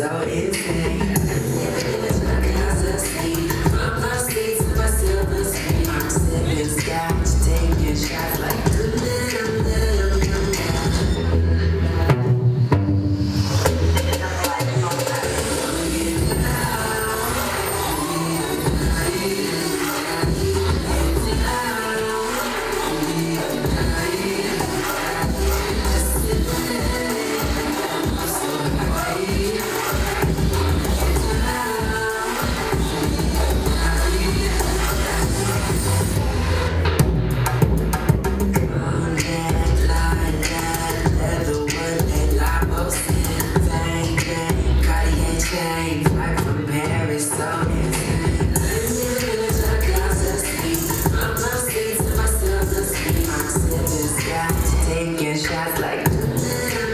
so insane. she has like